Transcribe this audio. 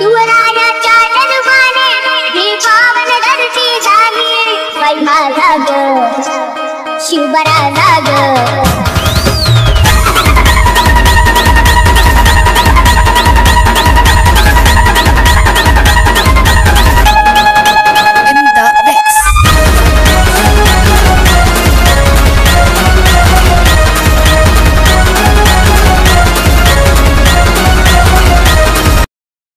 शिवरायाच्या जन्माने ही पावन धरती झाली बाई माझा ग शिवराजा ग.